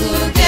together.